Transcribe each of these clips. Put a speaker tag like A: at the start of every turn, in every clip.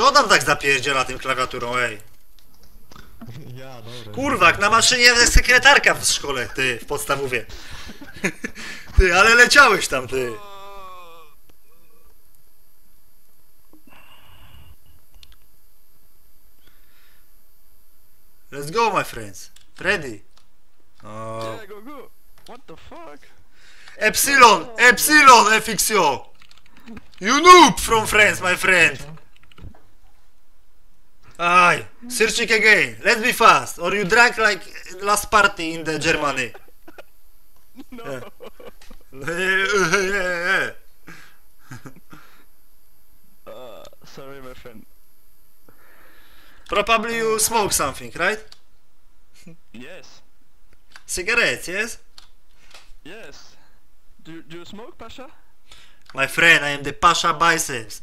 A: Kto tam tak zapierdziela tym klawiaturą, ej?
B: Ja, dobra.
A: Jak na maszynie jest sekretarka w szkole, ty, w podstawówie. Ty, ale leciałeś tam, ty. Let's go, my friends. Ready? O,
C: Yeah, go, go. What the fuck?
A: Epsilon! Epsilon, FXO! You noob from France, my friend! Aye, searching again. Let's be fast, or you drank like last party in the Germany.
C: No. Uh, sorry, my friend.
A: Probably you smoke something, right?
C: Yes.
A: Cigarettes, yes?
C: Yes. Do, do you smoke, Pasha?
A: My friend, I am the Pasha Biceps.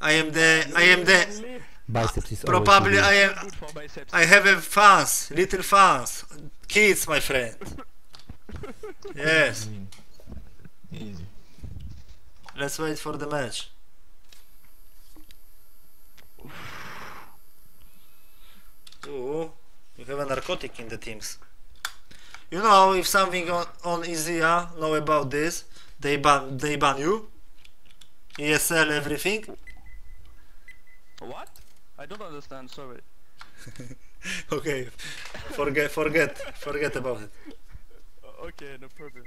A: I am the, I am the,
B: Biceps is
A: probably I am,
C: biceps.
A: I have a fans, little fans, kids, my friend. Yes.
B: Easy.
A: Let's wait for the match. Ooh, you have a narcotic in the teams. You know, if something on, on ESEA know about this, they ban they ban you. ESL everything.
C: What? I don't understand, sorry.
A: Okay, forget forget forget about it.
C: Okay, no problem.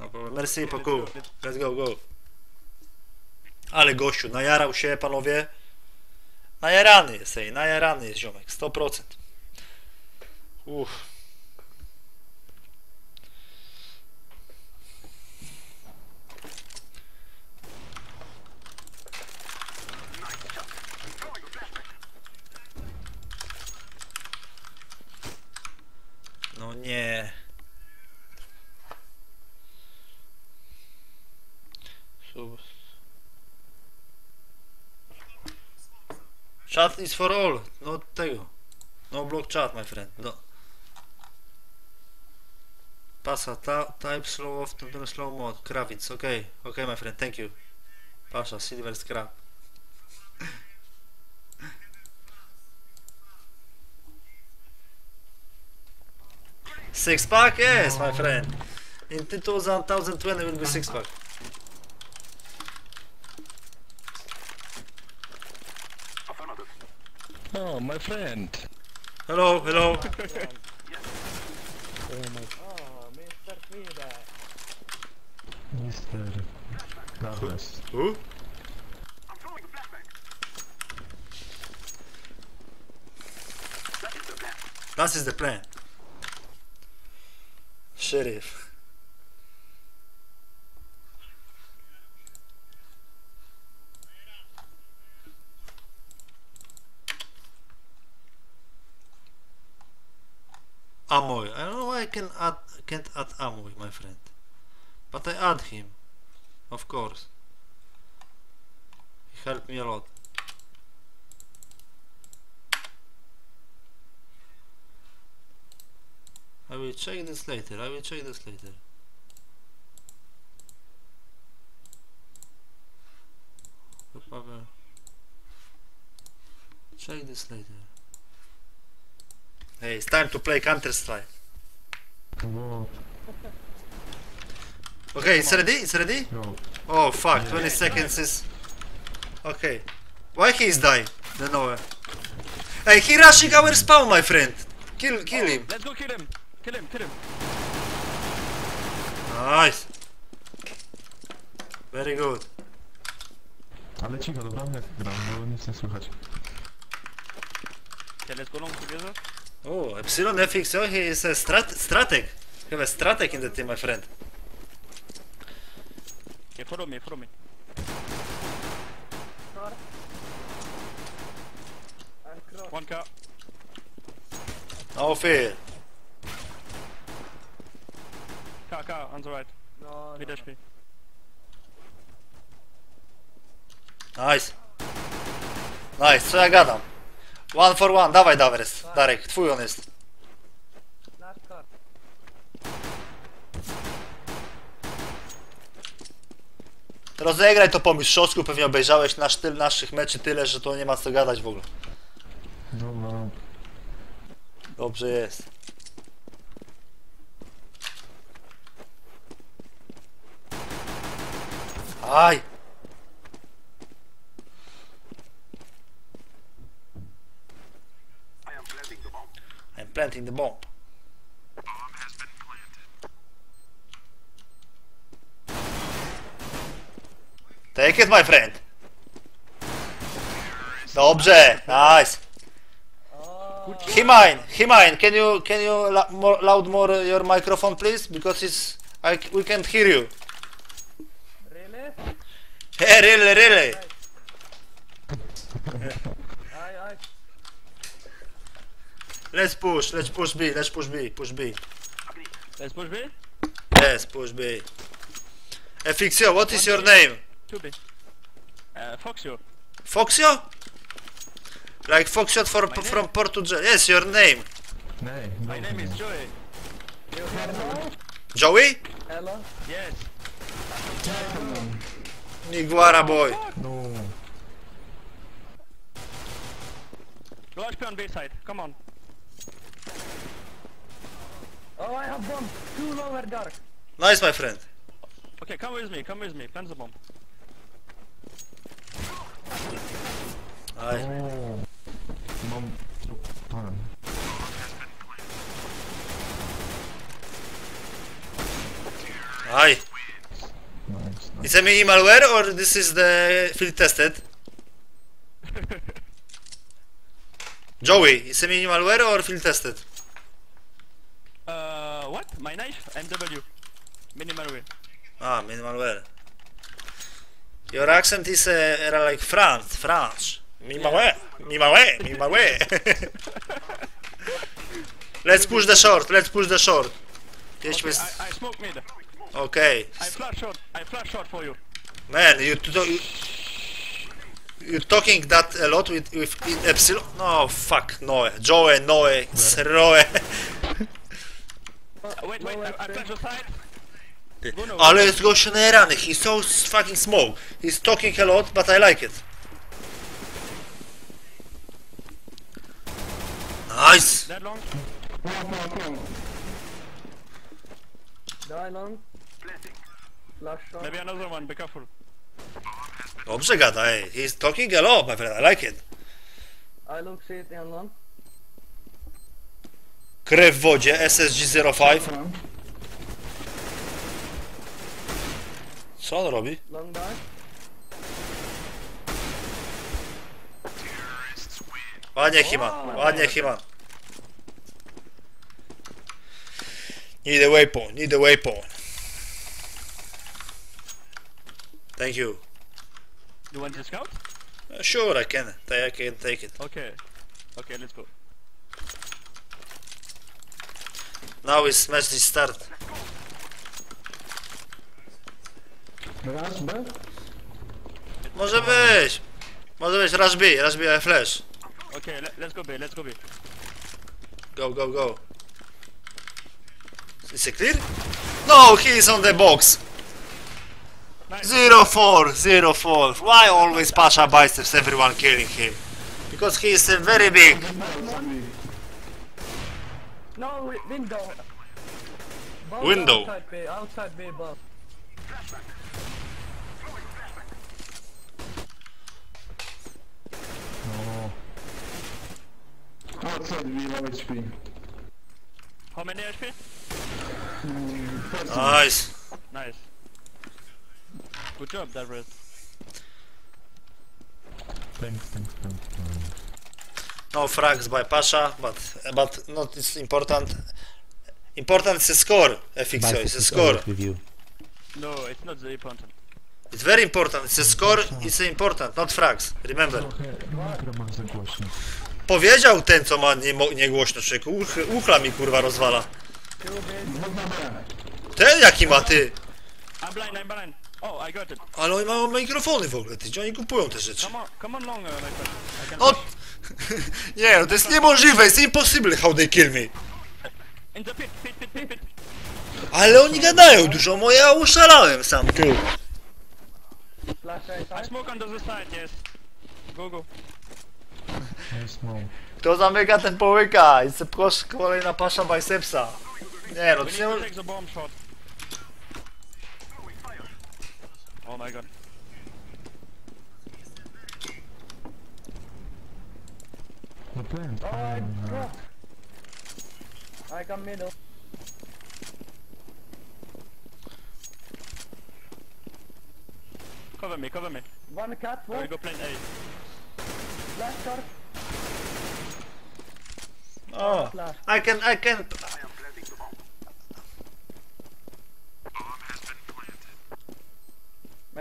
A: No problem. Merci beaucoup. Let's go, go. Ale gościu, najarał się, panowie. Najarany jest, ej, najarany jest ziomek, 100%. Uff. Nie. Sub. Chat is for all. No tego. No block chat, my friend. No. Pasa, ta, type slow off to slow mode. Kravitz, okay. Okay, my friend, thank you. Pasha, silver scrap. Six pack? Yes, my friend. In 2020 will be six pack.
C: Oh, my friend.
A: Hello, hello.
B: Oh Mister... Carlos.
A: Who? That is the plan. Sheriff. Amoy. I don't know why I can add can't add Amoy, my friend. But I add him. Of course. He helped me a lot. Will check this later. I will check this later. Probably. Check this later. Hey, it's time to play Counter Strike.
B: Whoa.
A: Okay, it's ready. It's ready.
B: Go.
A: Oh fuck, 20 seconds is... Okay. Why he is dying? Don't know. Hey, he rushing our spawn, my friend. Kill, kill oh, him.
C: Let's go kill him. Kill him, kill him.
A: Nice. Very good.
B: Ale cicho, dobra? Jak gram, bo nic nie słychać.
C: Okay, let's go long together.
A: Oh, Epsilon FXO, he is a strat strateg. You have a strateg in the team, my friend.
C: Okay, follow me, follow me. One car.
A: No fear.
C: Car, on the right.
D: No,
C: Mid HP.
A: Nice. Nice, co ja gadam? One for one, dawaj Dawres. Darek, twój on jest. Rozegraj to po mistrzowsku, pewnie obejrzałeś nasz tyl, naszych meczy tyle, że to nie ma co gadać w ogóle.
B: No, no.
A: Dobrze jest. Aj! I'm planting the bomb. I am planting the bomb. bomb Take it, my friend. Dobrze, nice. He mine, he mine. Can you can you loud more your microphone, please? Because it's I we can't hear you.
D: Really?
A: Hey, really, really.
D: Aye, aye.
A: Let's push. Let's push B. Let's push B. Push B.
C: Let's push B.
A: Yes, push B. FXO, what is your name?
C: 2B. Uh, Foxio.
A: Foxio? Like Foxio for, from Portugal. Yes, your name.
B: Nee,
C: My name is Joey.
D: You hear me?
A: Joey?
D: Hello?
C: Yes.
A: Niguara boy.
B: No.
C: HP on B side. Come on.
D: Oh, I have bomb. Two lower dark.
A: Nice, my friend.
C: Okay, come with me. Come with me. Plant the bomb.
A: Aj.
B: O. Mam... Pan.
A: Aj.
B: Nice, nice.
A: It's a minimal wear or this is the field tested? Joey, it's a minimal wear or field tested?
C: Uh, what? My knife? MW. Minimal way.
A: Ah, minimal wear. Your accent is uh, era like France, France. Mi malware, mi malware, mi malware. let's push the short, let's push the short. Jedźmy
C: Okay,
A: z...
C: I, I smoke mid.
A: Okej.
C: I flash shot. I flash shot for you.
A: Man, you, to, you you talking that a lot with, with in Epsilon? No, fuck, Noe. Joe, Noe, Sroe.
C: Uh, wait, wait. I, I flash the side. Bruno,
A: Ale jest gościu najerany, he's so fucking small. He's talking a lot, but I like it. Nice!
C: That long.
D: Die long. Flash shot.
C: Maybe another one. Be careful.
A: Dobrze gada, ej. He's talking a lot, my friend, I like it.
D: I look long.
A: Krew w wodzie, SSG-05. Co on robi?
D: Long.
A: Ładnie Himan, ładnie Himan. Need a waypoint, need a waypoint. Thank you.
C: You want to scout?
A: Uh, sure, I can. I can take it.
C: Okay. Okay, let's go.
A: Now is match this start.
B: Raz, B?
A: Może być. Może być Rush B, Rush B, I flash.
C: Okay, let, let's go B. Let's go B.
A: Go, go, go. Is it clear? No, he is on the box.
C: Nice.
A: Zero four, zero four. Why always Pasha biceps everyone killing him? Because he is uh, very big.
D: No, window. Both
A: Window.
D: Outside B, outside B, both.
B: No.
E: Outside we low HP.
C: How many HP?
A: Nice.
C: Nice. Good job, Davros.
B: Thanks, thanks, thanks. thanks.
A: No frags by Pasha, but but not it's important. Important is a score. FXO is a score.
C: No, it's not the important.
A: It's very important. It's a score. It's important, not frags. Remember.
B: Głośno.
A: Powiedział ten, co ma nie, niegłośno, człowieku. Uch, uchla mi kurwa rozwala. Ten jaki ma ty?
C: I'm blind, I'm blind. Oh, I got it.
A: Ale oni mają mikrofony w ogóle, ty. Gdzie oni kupują te rzeczy?
C: Come on, come on longer, my friend. I can
A: No... Nie, no to jest niemożliwe. It's impossible how they kill me.
C: In the pit, pit, pit, pit, pit.
A: Ale oni gadają dużo, bo ja uszalałem sam, ty.
D: Flash right
C: I smoke under the side, yes. Go, go.
B: Nice.
A: Kto zamyka, ten połyka. I proszę, kolejna pasza bicepsa. Nie no,
C: to
A: nie...
C: Oh my god.
B: No plant.
D: Oh, I
B: Oh, no.
D: dropped. I got middle.
C: Cover me, cover me.
D: One cat,
C: I will go plane A.
D: Flash shot.
A: O, oh,
D: Flash.
A: I can, I can...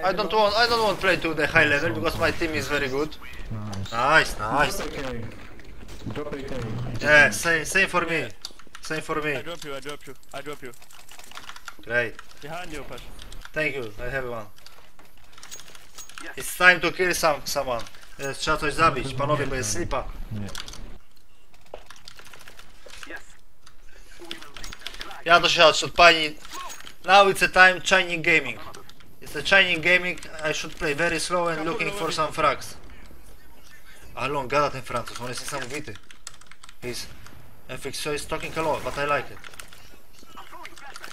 A: I don't want, I don't want play to the high level because my team is very good.
B: Nice.
A: Nice, nice.
B: Drop AK.
A: Yeah, same, same for me. Same for me.
C: I drop you, I drop you, I drop you.
A: Great.
C: Behind you, Pash.
A: Thank you, I have one. It's time to kill some, someone. E, Trzeba coś zabić, panowie, bo jest slipa.
B: Nie.
A: Ja to się od pani. Now it's a time Chinese gaming. It's a Chinese gaming, I should play very slow and looking for some frags. Ale on gada ten Francuz, on jest niesamowity. He's... FXO is talking a lot, but I like it.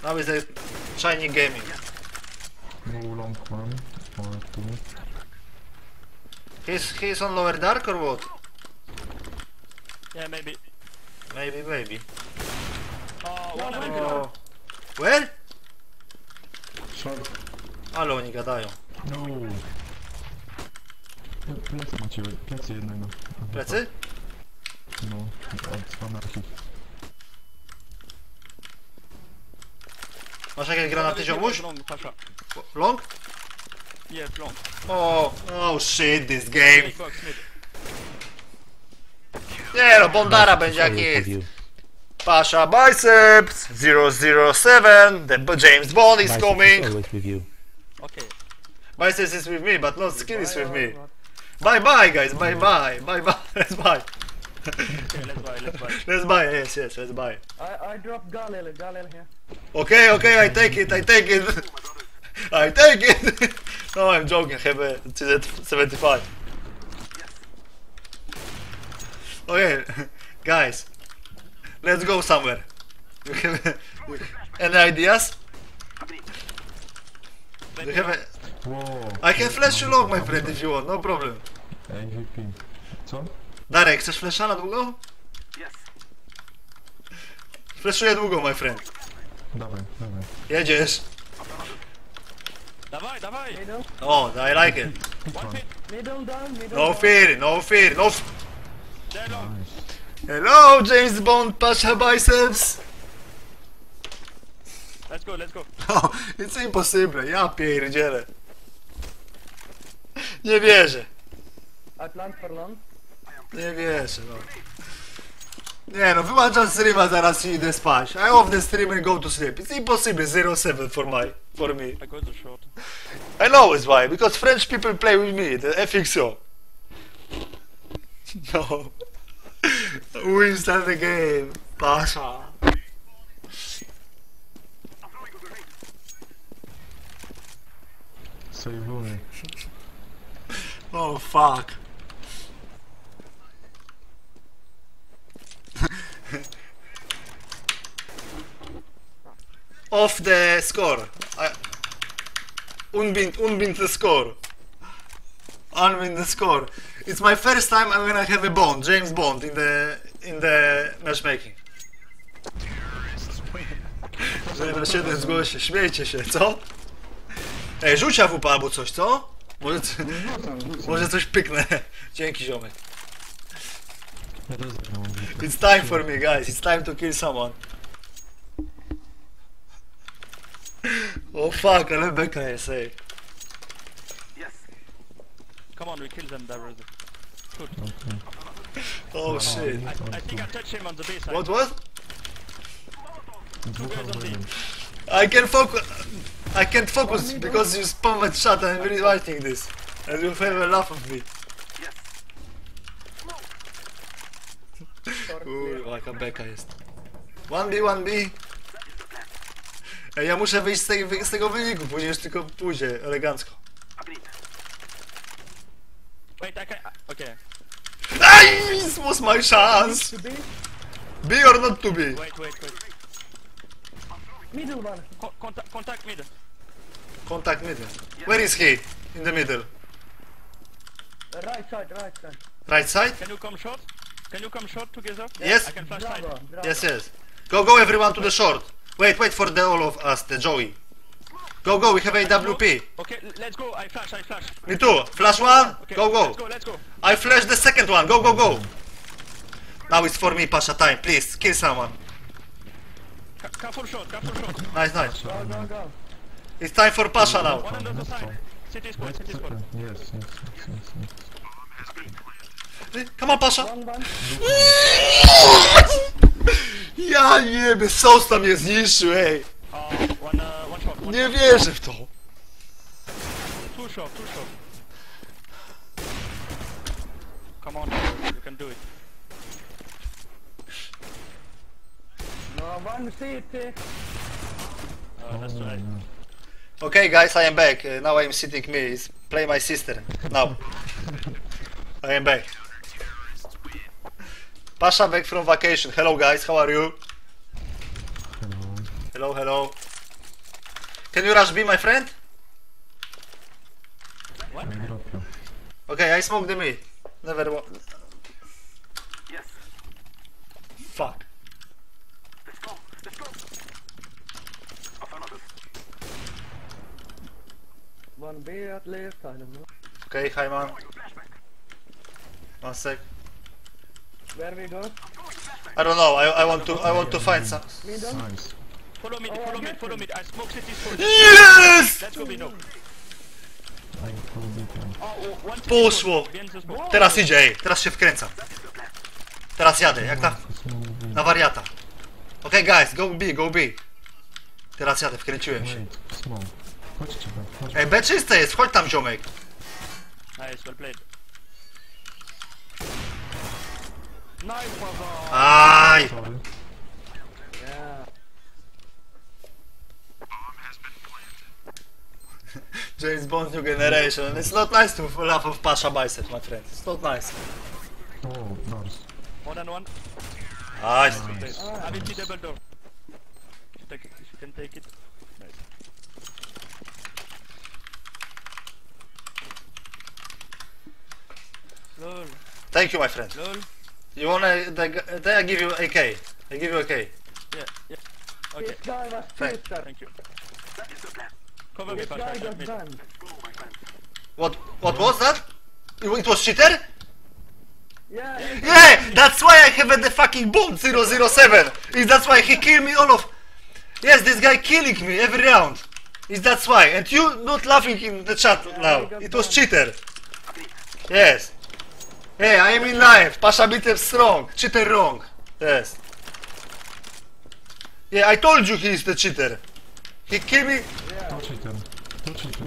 A: Now is the Chinese gaming.
B: No long one. Or two.
A: He's, he's on lower dark or what?
C: Yeah, maybe.
A: Maybe, maybe.
C: Oh, one
D: no,
C: enemy
D: no.
C: below.
A: O. Where?
B: Short.
A: Ale oni gadają.
B: No. Ple- Plecy macie, plecy jednego. Aha,
A: Plecy?
B: No, od anarchii.
A: Masz jakieś granaty ziomuś?
C: Long, Pasha.
A: Long?
C: Yes, long.
A: Oh, oh shit, this game. Nie no, Bondara będzie jak jest. Pasha Biceps 007, the James Bond is coming.
E: Always with you.
C: Okay.
A: Biceps is with me, but not skill is with me. Bye bye guys, bye mm-hmm. bye, bye bye, let's buy.
C: Okay, let's buy, let's buy.
A: Let's buy, yes, yes, let's buy.
D: I, I dropped Galil, Galil here.
A: Okay, okay, I take it, I take it. I take it. no, I'm joking, I have a CZ75. Okay, guys, let's go somewhere. You have any ideas? You have a. I can flash you long, my friend, if you want, no problem.
B: MVP. Co?
A: Darek, chcesz flasha na długo? Flashuję długo, my friend.
B: Dawaj, dawaj.
A: Jedziesz.
C: Dawaj, dawaj!
D: Middle.
A: Oh, I like it. No fear, no fear, no f. Hello, James Bond, Pasha Biceps.
C: Let's go, let's go.
A: Oh, it's impossible, ja pierdzielę. Nie wierzę,
D: I plant for long.
A: nie wierzę, no. Nie no, wyłączam streama zaraz i idę spać. I off the stream and go to sleep. It's impossible, 07 for my, for me.
C: I go to short.
A: I know it's why, because French people play with me, the FXO. No. We start the game, Pasha.
B: Sejwuję.
A: Oh fuck. Off the score. I, unbind, unbind the score. Unbind the score. It's my first time I'm gonna have a Bond, James Bond, in the in the matchmaking. 07 zgłoś się, śmiejcie się, co? Ej, rzuć AWP albo coś, co? Może, c- może coś pyknę. Dzięki ziomek. It's time for me guys, it's time to kill someone. Oh fuck, ale beka jest, ej.
C: Come on, we kill them directly.
B: Okay.
A: Oh shit.
C: I, I think I touched him on the base side.
A: What what?
B: Dwóch
C: guys on
B: albo
C: B.
B: jeden.
A: I can focus. I can't focus because you spam my chat and I'm really writing this. And you have a laugh of me. Kurwa, jaka beka jest. 1B, 1B. Ej, ja muszę wyjść z, tej, z tego wyniku, później już tylko pójdzie elegancko.
C: Wait, I can. Okay.
A: Ay, this was my chance! Be or not to be?
C: Wait, wait, wait.
D: Middle one.
C: Co- contact, contact mid.
A: Contact middle. Where is he? In the middle.
D: Right side, right side.
A: Right side?
C: Can you come short? Can you come short together?
A: Yes.
C: I can flash side.
D: Bravo, bravo.
A: Yes, yes. Go, go everyone to the short. Wait, wait for the all of us, the Joey. Go, go, we have AWP.
C: Okay, let's go. I flash, I flash.
A: Me too. Flash one.
C: Okay,
A: Go,
C: Let's
A: go.
C: go, let's go.
A: I flash the second one. Go, go, go. Now it's for me, Pasha time. Please, kill someone.
C: Ca- Careful short, careful short.
A: Nice, nice.
D: Go, go, go.
A: It's time for Pasha now.
C: One on the other
B: That's
C: side.
B: all.
C: City spot,
B: Wait,
C: city spot.
B: second. Yes, yes, yes, yes, yes.
A: Come on, Pasha. Ja jebie, sos tam mnie zniszczył, ej. Nie wierzę w to.
C: Come on, you can do it.
D: No, one CT.
C: Uh, that's right.
A: Okay, guys, I am back. Uh, now I am sitting me. Is play my sister. Now. I am back. Pasha back from vacation. Hello, guys. How are you?
B: Hello.
A: Hello, hello. Can you rush B, my friend?
B: You.
A: Okay, I smoke the mid. Never
E: Yes.
A: Fuck.
D: One B at left, I don't know.
A: Okay, hi man. One sec.
D: Where we go?
A: I don't know. I, I want to I want to find some.
B: Nice.
C: Follow me, follow me, follow me. I smoke city spot.
A: Yes!
C: Let's go, Bino.
A: Poszło. Teraz idzie, ej. Teraz się wkręca. Teraz jadę, jak
B: B.
A: Na wariata. Okay, guys, go B, go B. Teraz jadę, wkręciłem się.
B: Chodźcie, B, chodź.
A: Ej, B czyste jest, chodź tam ziomek.
C: Nice, well played. Nice, brother.
A: Aj!
B: Sorry.
D: Yeah.
A: James Bond New Generation. It's not nice to laugh of Pasha bicep, my friend. It's not nice.
B: Oh, doors.
C: One and one.
A: Nice.
C: I will be double door. Take it, you can take it. Lol,
A: Thank you, my friend.
C: lol.
A: You wanna... the- Then I give you AK. I give you AK.
C: Yeah, yeah. Okay,
D: This
A: Thank-
C: thank you.
E: That is the plan.
C: Cover me, Pasha.
D: guy
C: Pasha,
D: got
C: mid.
D: banned.
E: Go, my friend.
A: What What was that? It it was cheater?
D: Yeah, he-
A: Yeah, that's why I have the fucking bomb 007. Is that's why he killed me all of. Yes, this guy killing me every round. Is that's why? And you not laughing in the chat now. It was cheater. Yes. Hey, I am in life. Pasha Bitev strong. Cheater wrong. Yes. Yeah, I told you he is the cheater. He killed me.
B: To cheater. To cheater.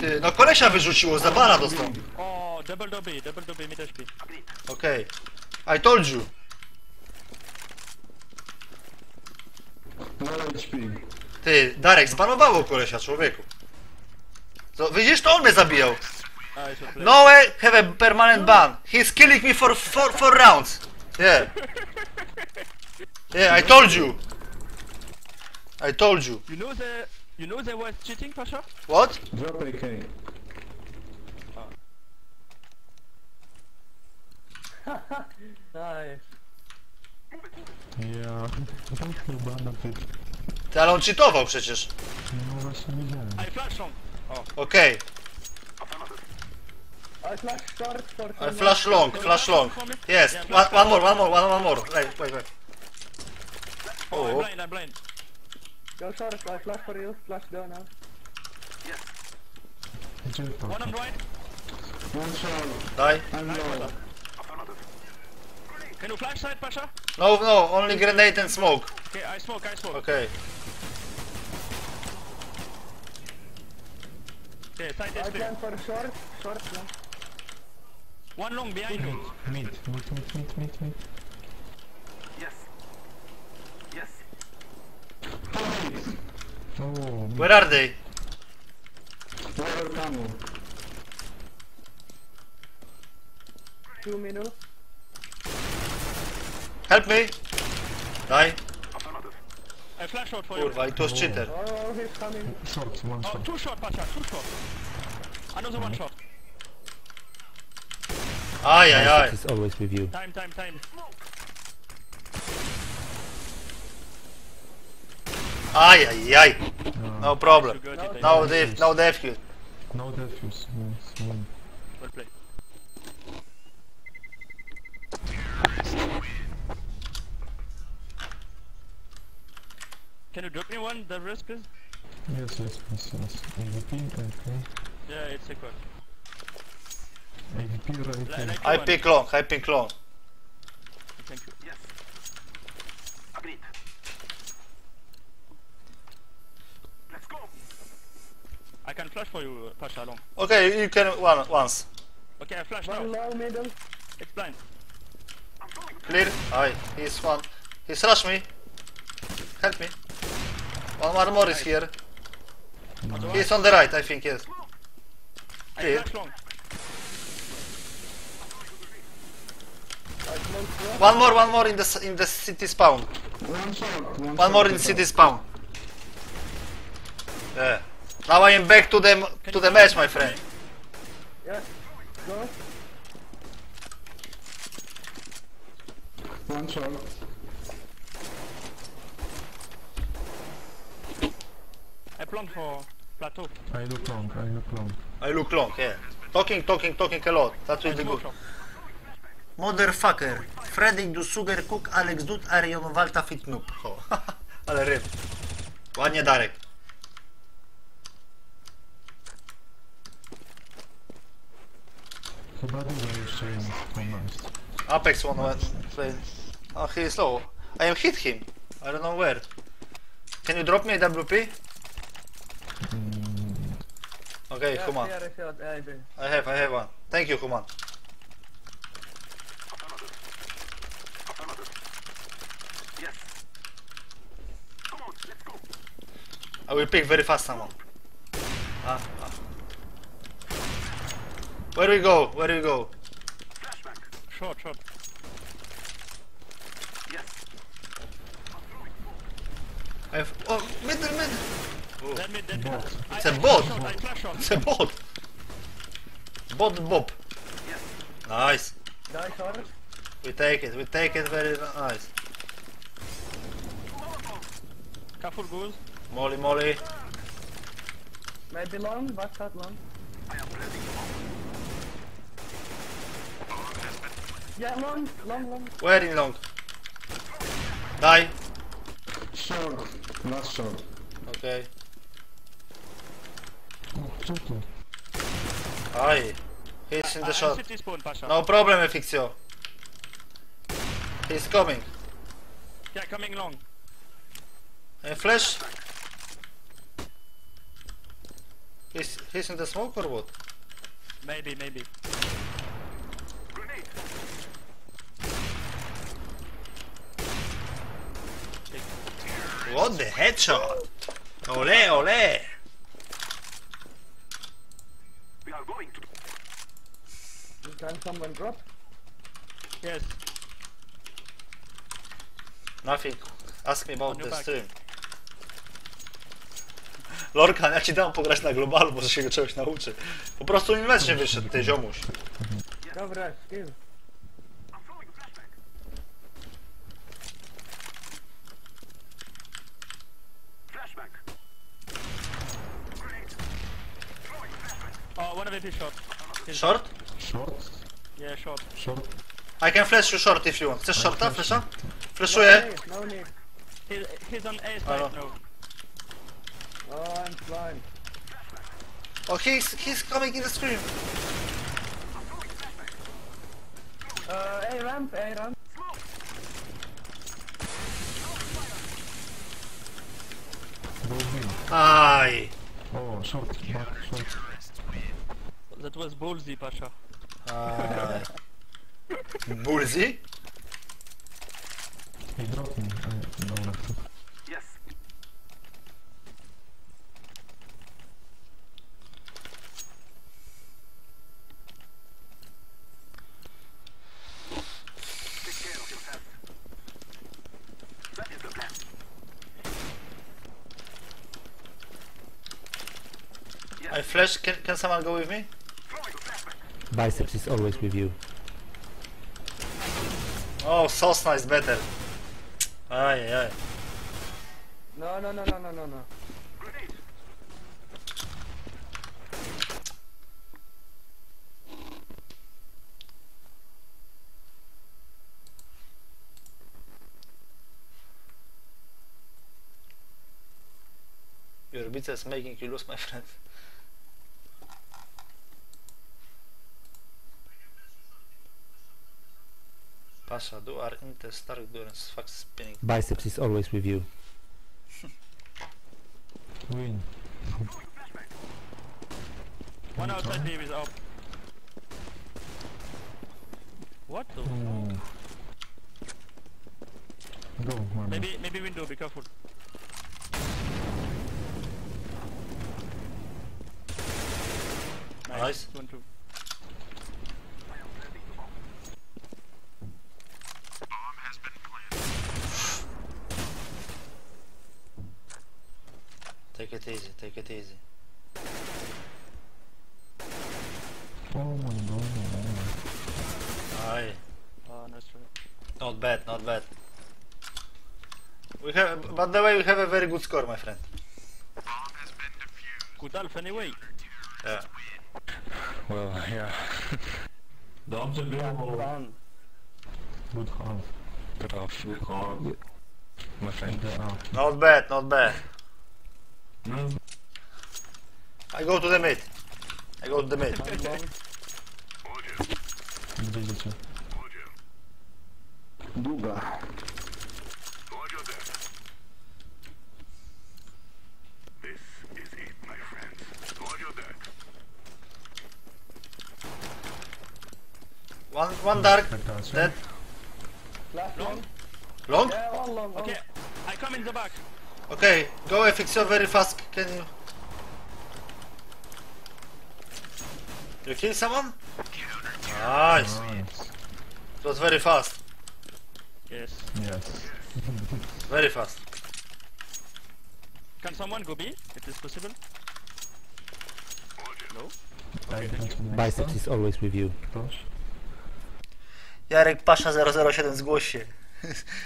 A: Ty, No kolesia wyrzuciło, za bana dostał.
C: Oh, double B, double door B, mid HP.
A: Okej. I told you. Ty, Darek, zbanowało kolesia, człowieku. Co, widzisz, to on mnie zabijał.
C: Nice.
A: No way, have a permanent ban. He's killing me for four, four rounds. Yeah. Yeah, I told you. I told you.
C: You know the, you know they was cheating, Pasha?
A: What?
B: Drop AK.
D: nice.
B: Ja... Tam chyba na ty...
A: Ty, ale on cheatował przecież.
B: No właśnie widziałem.
C: I flash long.
A: Okej.
D: I flash short for
A: I. Flash long, flash long. Yes, one, one more, one more, one, one more. Wait, wait, wait.
C: Oh, I'm
A: Oh.
C: blind, I'm blind.
D: Go short, I flash for you. Flash go now.
B: Gdzie to?
C: One on right.
A: Die.
C: Can you flash side, Pasha?
A: No, no, only grenade and smoke.
C: Okay, I smoke, I smoke.
A: Okay.
C: Okay, side
D: I
C: is clear.
D: plan for short. Short one.
C: One long behind you.
B: Mid, mid, mid, mid, mid, mid.
E: Yes. Yes.
B: Oh, mid.
A: Where are they?
D: two minutes.
A: Help me! Die.
E: Affirmative.
C: I flash short for you.
A: Kurwa, i to jest cheater.
D: Oh, he's coming.
B: Short, one
C: Oh,
B: shot.
C: two short, Pasha, two short. Another one shot.
A: Aj, aj, aj.
F: It's always with you.
C: Time, time, time.
A: Aj, aj, aj. No problem.
C: Too good, you
A: No def, no defuse.
B: No defuse. Yes, one.
C: Well played. Can you drop me one? The risk is?
B: Yes, yes, yes, yes. AVP, okay.
C: Yeah, it's equal.
B: AVP right
C: Like,
B: here.
C: like
A: I pick long, I pick long.
C: Thank you.
E: Yes. Agreed. Let's go.
C: I can flash for you, uh, Pasha, long.
A: Okay, you can one once.
C: Okay, I flash
D: One
C: now.
D: low middle.
C: It's blind.
A: Clear. Aj, he's one. He's rush me. Help me. One more more is here. He's on the right, I think, yes.
C: I
A: Clear.
C: flash long.
D: I smoke drop.
A: One more, one more in the s- in the CT spawn.
D: One shot. One,
A: One more in CT spawn. Yeah. Now I am back to the to the match, my friend.
D: Yes. Go. One shot.
C: I plunk for plateau.
B: I look long, I look long.
A: I look long, yeah. Talking, talking, talking a lot. That's
C: really
A: good.
C: shot.
A: Motherfucker. Freddy do Sugar Cook, Alex Dud, Arion Walta Fit Noob. O, ale ryb. Ładnie Darek.
B: Chyba dużo jeszcze jest. Oh, nice.
A: Apex one went. Oh, he is low. I am hit him. I don't know where. Can you drop me AWP? Mm. Okay,
D: Yes,
A: Human.
D: here is shot. I.
A: I have, I have one. Thank you, Human.
E: Affirmative. Yes. Come on, let's go.
A: I will pick very fast someone. Ah, ah. Where do we go? Where do we go?
E: Flashback.
C: Short, short.
E: Yes.
A: I have. Oh, middle, middle.
C: Then mid, then
B: Bot.
A: It's a bot.
C: flash short, I flash short.
A: It's a bot. Bot Bob.
E: Yes.
A: Nice.
D: Die short.
A: We take it. We take it very nice.
C: Careful goes.
A: Molly, Molly.
D: Maybe long. Back shot long.
E: I am ready.
D: Yeah, long. Long, long.
A: Where in long? Die.
D: Short. Last short.
A: Okay.
B: Oh.
A: Aye. He's in the
C: I'm
A: shot.
C: CT spawn,
A: No problem, Efixio. He's coming.
C: Yeah, coming long.
A: And flash. He's, he's in the smoke or what?
C: Maybe, maybe.
E: Grenade.
A: What the headshot? Ole, ole.
E: We are going to.
D: Can someone drop?
C: Yes.
A: Nothing. Ask me about
C: On your
A: the
C: back.
A: stream. Lorkan, ja ci dam pograć na globalu, może się czegoś nauczy. Po prostu mi mecz nie wyszedł, ty ziomuś.
D: Dobra, skill.
C: Oh, one of it is short. He's-
A: Short?
B: Short?
C: Yeah, short.
B: Short?
A: I can flash you short if you want. Chcesz shorta,
B: flash
A: flasha?
D: No
A: Flashuję.
D: need, no need.
C: He's, he's on A side
A: no.
C: now.
D: Oh, I'm blind.
A: Oh, he's, he's coming in the screen.
D: Uh, A ramp, A ramp.
B: Go win.
A: Aj.
B: Oh, short, back, short.
C: That was ballsy, Pasha.
A: Aj. Burzy?
B: Hey, drop me. I, dobra.
E: Yes.
A: Flash, can, can someone go with me?
F: Biceps is always with you.
A: Oh, Sosna is better. Aj, aj, aj.
D: No, no, no, no, no, no, no.
A: Your biceps making you lose, my friend. Pasha, do are inte stark durance fuck spinning.
F: Biceps is always with you.
B: Win.
C: One outside B is up. What the?
B: Mm. Go, man.
C: Maybe maybe window. Be careful.
A: Nice.
C: One two.
A: Take it easy, take it easy.
B: Oh my god.
A: Aye.
C: Oh, nice try.
A: Not bad, not bad. We have, but the way we have a very good score, my friend.
C: Good Alf anyway.
A: Yeah.
B: Well, yeah.
G: Dobrze było.
D: Fun.
B: Good half.
G: Good off,
B: Oh,
G: my friend.
A: Not bad, not bad.
G: No,
A: I go to the mid. I go to the mid.
D: One long.
B: Gdzie idziecie?
E: Długa.
A: One, one dark, dead.
D: Long.
A: Long?
D: Yeah, one long. one
C: Okay, I come in the back.
A: Okay, go and fix FXO very fast. Can you? You kill someone? Nice.
B: Nice.
A: It was very fast.
C: Yes.
B: Yes.
A: Very fast.
C: Can someone go B? If it's possible. No.
B: Ej, chodźmy next.
F: Biceps is always with you.
B: Ktoś?
A: Jarek Pasza 007 zgłoś się.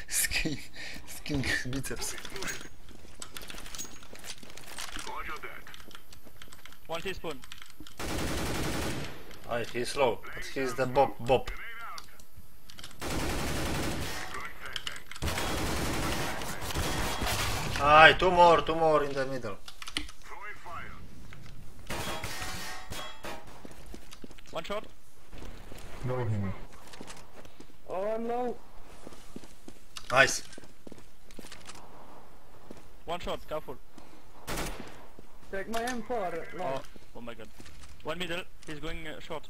A: Skin, skin biceps.
C: One teaspoon.
A: Aye, he is slow. But he is the Bob. Bob. Aye, two more, two more in the middle.
C: One shot.
B: Go him.
D: Oh, I'm low.
A: Nice.
C: One shot. Careful.
D: Take my M4 long.
C: Oh, oh my god. One middle. He's going uh, short.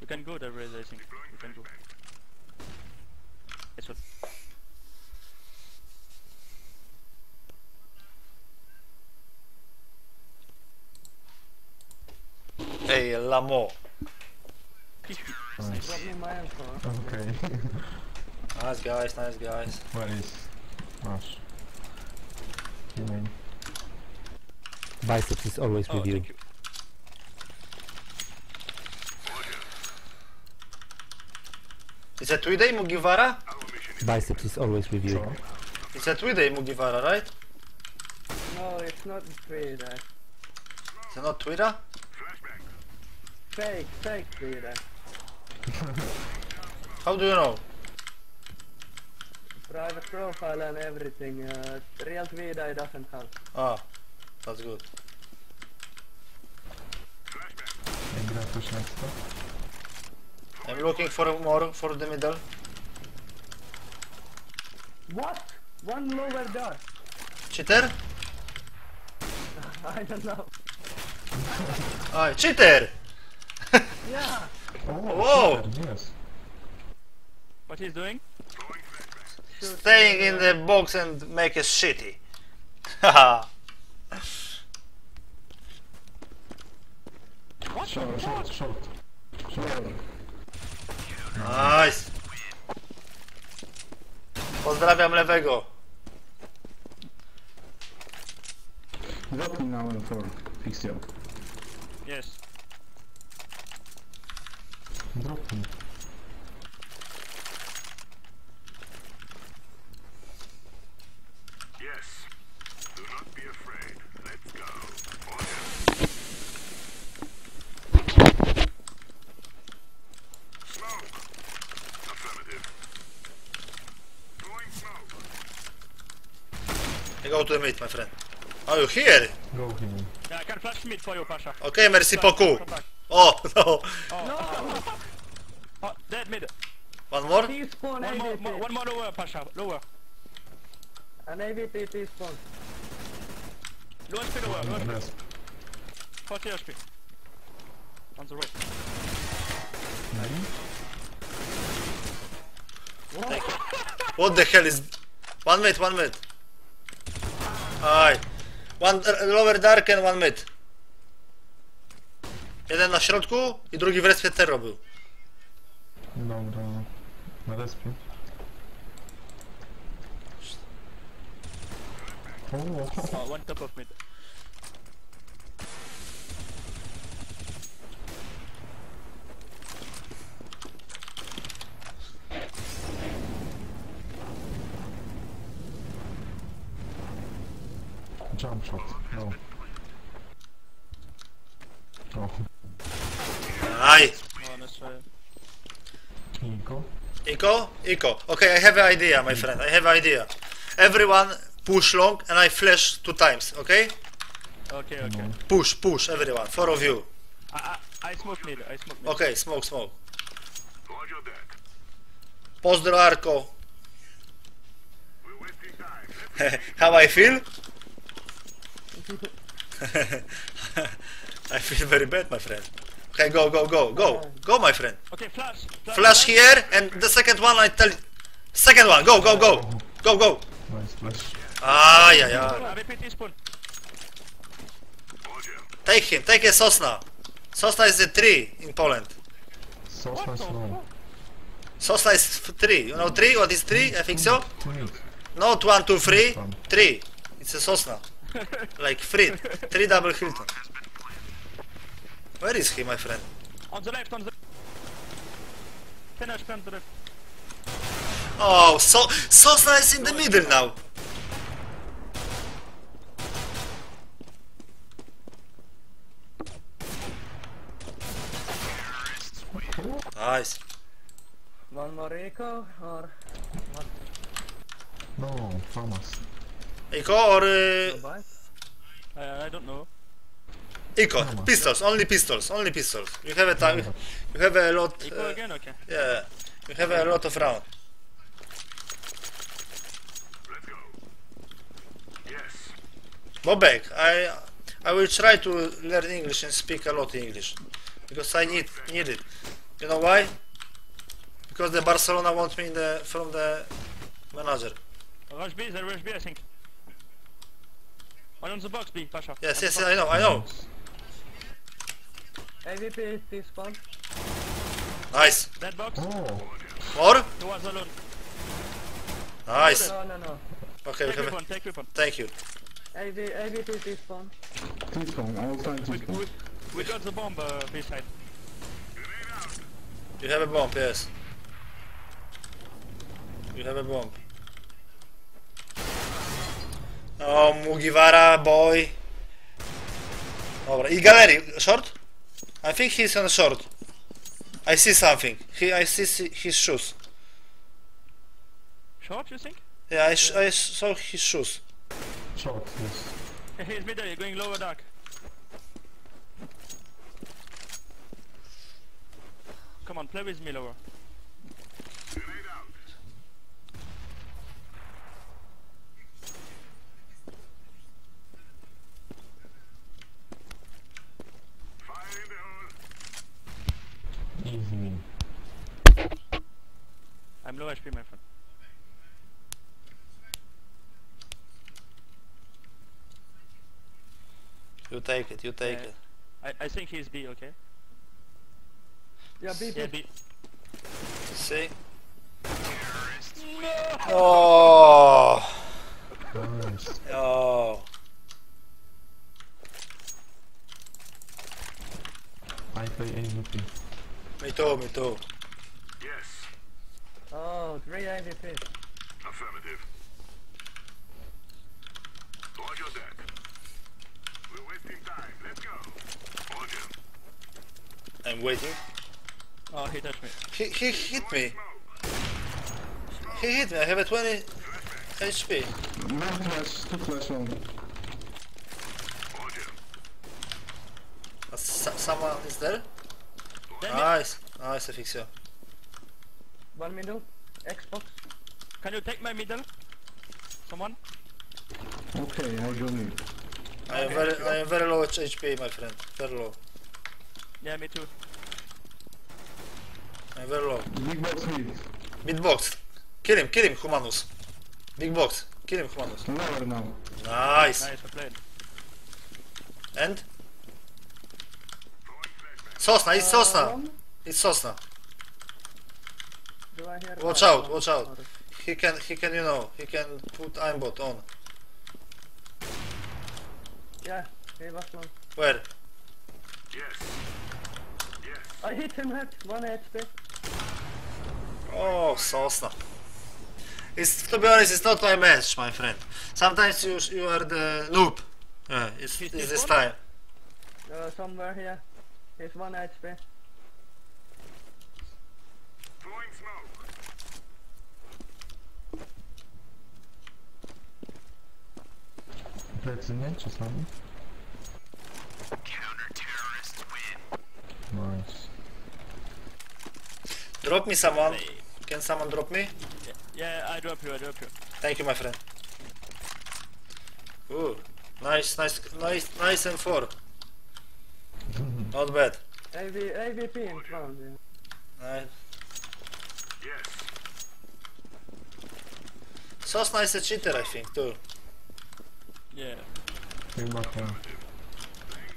C: You can go that way, I think. You can go. Yes, what?
A: Hey, Lamo.
B: Nice.
D: Drop me my M4.
B: Okay.
A: Nice guys, nice guys.
B: Where is Masz? Teammate.
F: Biceps is always
C: Oh,
F: with you.
C: thank you.
A: It's a Twiday Mugiwara?
F: Biceps is always with you.
B: Co?
A: It's a Twiday Mugiwara, right?
D: No, it's not three there.
A: Uh, it's not Twitter?
D: Fake, fake three there.
A: How do you know?
D: Private profile and everything. Uh, real Twitter doesn't have.
A: Ah, that's good.
B: Ej, gra ktoś next?
A: I'm looking for more for the middle.
D: What? One lower door.
A: Cheater?
D: I don't know.
A: Ah, cheater!
D: Yeah.
B: Oh,
A: Whoa!
B: super, Yes.
C: What he's doing?
D: Shoot
A: Staying in the box and make us shitty.
B: Short, short, short. Short.
A: nice. Pozdrawiam lewego.
H: Drop me now for fix you.
C: Yes.
B: Drop me.
A: To the mid, my friend. Are you here?
B: Go him.
C: Yeah, I can flash mid for you, Pasha.
A: Okay, merci beaucoup. Oh, no.
C: Oh. oh, dead mid.
A: One more?
C: One more, more, one more lower, Pasha. Lower.
D: An AVP T spawn.
C: Lower speed lower. Lower speed.
B: Yes.
C: 40 HP. On the road.
A: What the hell is... One mid, one mid. Aj. One r- lower dark and one mid. Jeden na środku i drugi w respie terro był.
B: Dobra. Na respie. O,
C: Oh, one top of mid.
B: Jump shot. No. O,
A: Aj.
C: That's right.
B: Niko.
A: Iko? Iko. Okay, I have an idea, my friend. I have an idea. Everyone push long and I flash two times, okay?
C: Okay, okay.
A: Push, push, everyone. Four of you.
C: I, I, I smoke mid. I smoke mid.
A: Okay, smoke, smoke.
E: Roger that.
A: Pozdro Arko.
E: We're wasting time. Let's
A: How I feel? I feel very bad, my friend. Okay, go, go, go, go. Go, my friend.
C: Okay, flash.
A: Flash here, and the second one I tell You. Second one, go, go, go. Go, go.
B: Nice flash.
A: Ah,
C: ah, repeat this spawn.
E: Roger.
A: Take him, take a Sosna. Sosna is a tree in Poland.
B: Sosna slow.
A: Sosna is f- tree. You know tree? What is tree? I think so.
B: Wait.
A: Not one, two, three.
B: One.
A: Three. It's a Sosna. Like Frit. Three double Hilton. Where is he, my friend?
C: On the left, on the... 10 HP the left.
A: Oh, so Sosna is in the middle now. Nice.
D: One more eco or
B: No, Thomas.
A: Eco or uh,
D: bye?
C: Uh, I don't know.
A: Eco? Pistols, only pistols, only pistols. You have a time. You have a lot.
C: Eco
A: Uh,
C: again? Okay.
A: yeah, you have a lot of round.
E: Let's go. Yes.
A: Bobek, I I will try to learn English and speak a lot English because I need need it. You know why? Because the Barcelona wants me in the from the manager.
C: Rush B, they rush B, I think. One on the box B, Pasha.
A: Yes,
C: On
A: yes, I know, I know.
D: AVP is T spawn.
A: Nice.
C: That box.
B: Oh,
A: More?
C: He was alone.
A: Nice.
D: No, no, no.
A: Okay, we
C: Take
A: have.
C: weapon, take weapon.
A: Thank you.
D: AV, AVP T spawn.
H: T-spawn, all time
C: We,
H: T-spawn.
C: we, we got the bomb uh, B side.
A: You have a bomb, yes. You have a bomb. Oh, Mugiwara, boy. Dobra, i galerii, short? I think he's on short. I see something. He, I see s- his shoes.
C: Short, you think?
A: Yeah, I, sh- I saw his shoes.
B: short, yes.
C: He's middle, you're going lower dark. Come on, play with me lower. I'm low HP, my friend.
A: You take it, you take
C: uh,
A: it.
C: I, I think he's B, okay?
D: Yeah, B, B.
C: Yeah,
D: B.
A: See? No! Oh!
B: Nice.
A: Oh.
B: I play MVP.
A: Me too, me too.
E: Yes.
D: Oh, three AVP.
E: Affirmative. Roger that. We're wasting time. Let's go. Roger.
A: I'm waiting.
C: Oh, he touched me.
A: He, he hit me. He hit me. I have a 20 HP.
H: One flash, two flash on.
E: Roger.
A: Someone is there?
C: Damn it.
A: Nice. Nice, Afixio.
D: One middle. Xbox.
C: Can you take my middle? Someone?
H: Okay, I go mid.
A: I am very, I am very low HP, my friend. Very low.
C: Yeah, me too.
A: I'm very low.
H: Big box mid.
A: Mid box. Kill him, kill him, Humanus. Big box. Kill him, Humanus.
H: Lower now.
A: Nice.
C: Nice, I played.
A: And? Sosna, it's Sosna.
D: one.
A: It's Sosna.
D: Do I hear?
A: Watch out, watch out. He can, he can, you know, he can put aimbot on.
D: Yeah, he was one.
A: Where?
E: Yes. Yes.
D: I hit him at one HP.
A: Oh, Sosna. It's, to be honest, it's not my match, my friend. Sometimes you, you are the noob. Yeah, it's,
C: He's
A: it's
C: this
A: this time.
D: Uh, somewhere here. He's one HP.
E: Throwing smoke.
B: Plecy nie, czasami? Nice.
A: Drop me someone. Can someone drop me?
C: Yeah, I drop you, I drop you.
A: Thank you, my friend. Ooh, nice, nice, nice, nice and four. Not bad.
D: AV, AVP in front. Yeah.
A: Nice.
E: Yes.
A: Sosna is a cheater, I think, too.
C: Yeah.
B: Chyba tak.
E: Laying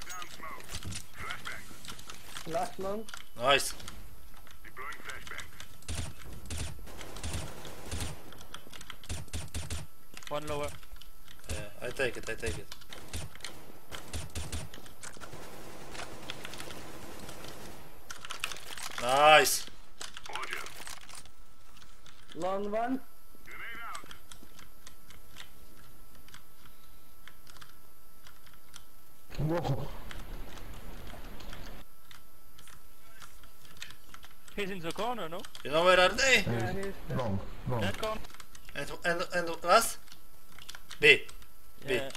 E: down smoke. Flashbang.
D: Last long.
A: Nice.
C: One lower.
A: Yeah, I take it, I take it. Nice.
E: Roger.
D: Long one.
E: Grenade out.
B: Wow.
C: He's in the corner, no?
A: You know where are they?
D: Yeah, he's.
B: Wrong, wrong.
C: That corner?
A: And and and last? B. B.
C: Yeah.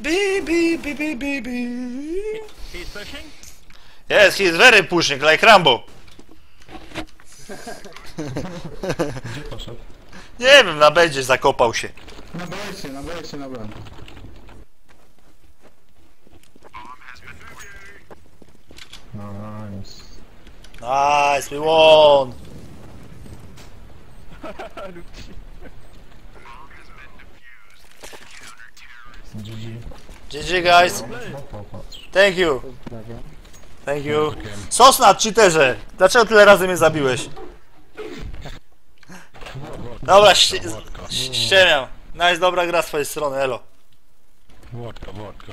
A: B B B B B B.
C: He's pushing?
A: Yes, he is very pushing, like Rambo.
B: Gdzie poszedł?
A: Nie wiem, na będzie zakopał się.
H: Na BS, na BS, na B.
B: Nice.
A: Nice, we won.
B: GG.
A: GG guys. Thank you. Thank you. Sosna, cheaterze. Dlaczego tyle razy mnie zabiłeś? Dobra, ści- ściemiam. Nice, dobra gra z twojej strony, elo.
G: Wodka, wodka.